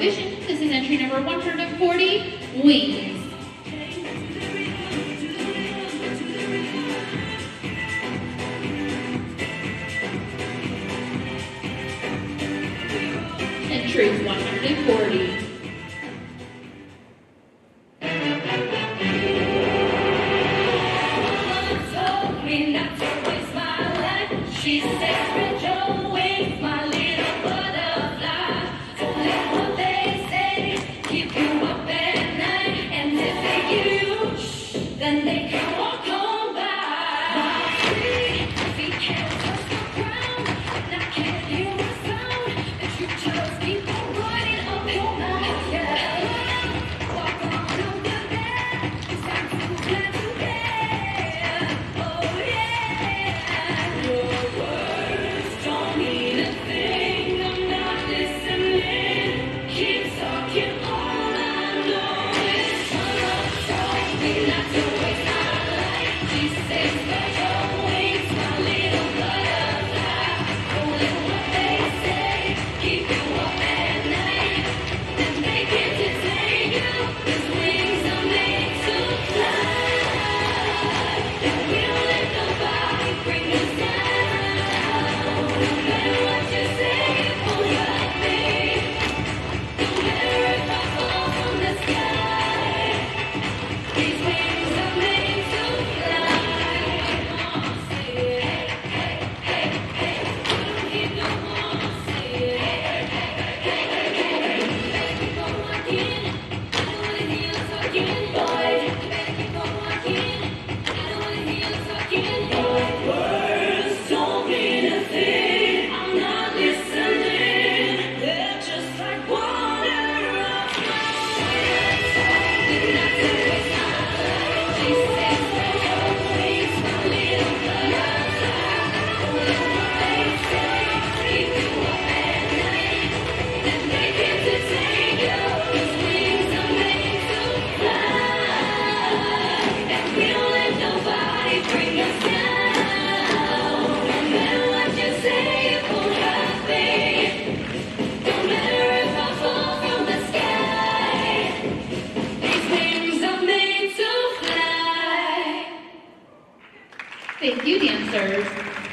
Vision, this is entry number 140, Wings. Entry 140. She says. Thank you, dancers.